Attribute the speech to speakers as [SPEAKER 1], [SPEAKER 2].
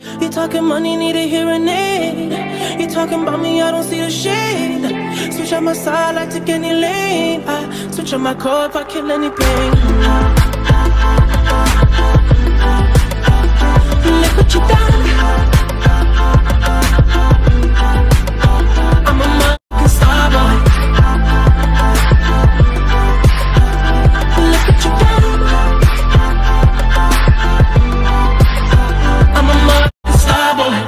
[SPEAKER 1] You talking money, need a hearing aid. You talking about me, I don't see the shade. Switch on my side, I take any lane. I switch on my car if I kill any trouble.